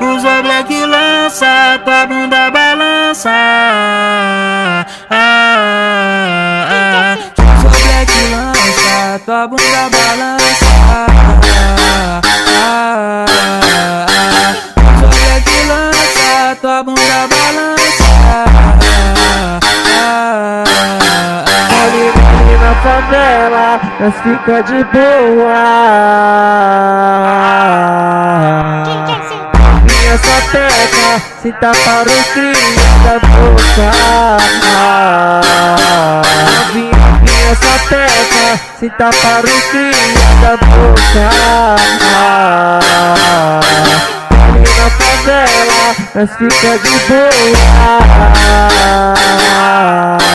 Usa black lança, tua bunda balança. Ah, ah, ah. Usa black lança, tua bunda balança. Ah, ah, ah. Usa black lança, tua bunda balança. Ah, ah, ah. Na favela, nós fica de boa. Sapeca, se tá para o cria da boca. Vinha, vinha sapeca, se tá para o cria da boca. Ali na favela, nós fica de boa.